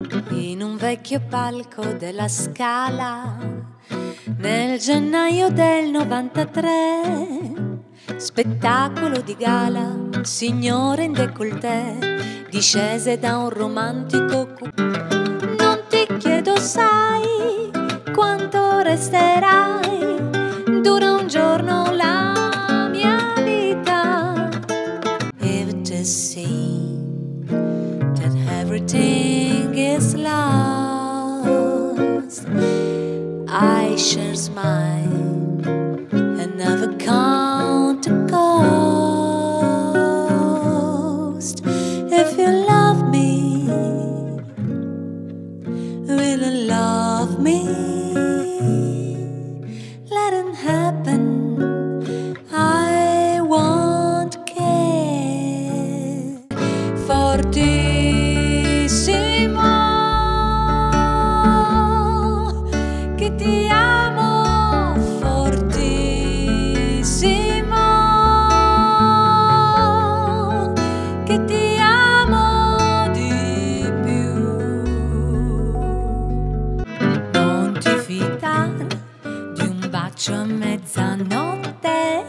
In un vecchio palco della Scala, nel gennaio del 93, spettacolo di gala, signore in décolleté, discese da un romantico coupé. Non ti chiedo, sai, quanto resterai, picture's mine and never count a ghost. If you love me, really love me. Bacio a mezzanotte.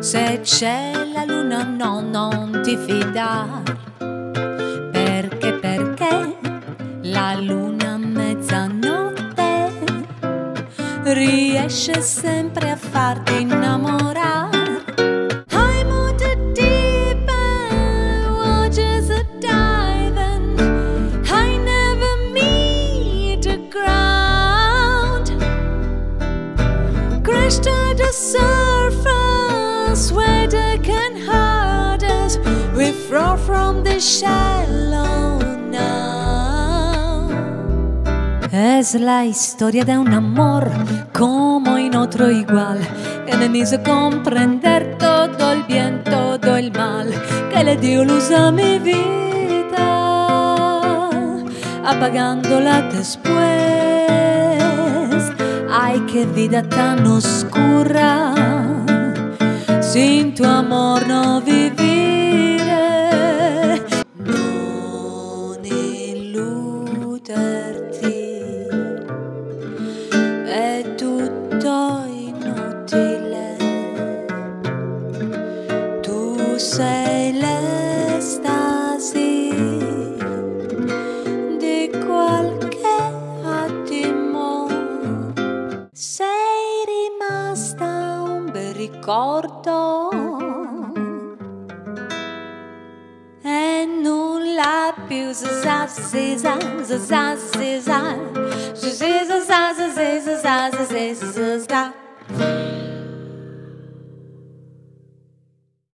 Se c'è la luna, no, non ti fidare. Perché, perché la luna a mezzanotte riesce sempre a farti innamorare. Es la historia de un amor como en otro igual, que me hizo comprender todo el bien, todo el mal, que le dio luz a mi vida, apagándola después. Qué vida tan oscura, sin tu amor no vivire. ricordo e nulla più sa si sa sa si sa si sa si sa si sa si sa